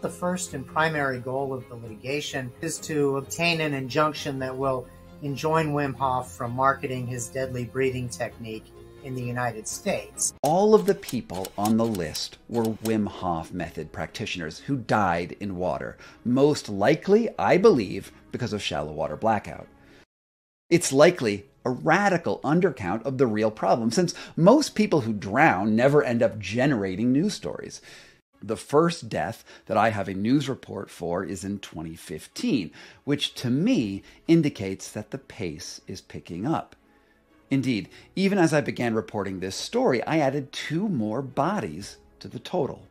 The first and primary goal of the litigation is to obtain an injunction that will enjoin Wim Hof from marketing his deadly breathing technique in the United States. All of the people on the list were Wim Hof method practitioners who died in water, most likely, I believe, because of shallow water blackout. It's likely a radical undercount of the real problem, since most people who drown never end up generating news stories. The first death that I have a news report for is in 2015, which to me indicates that the pace is picking up. Indeed, even as I began reporting this story, I added two more bodies to the total.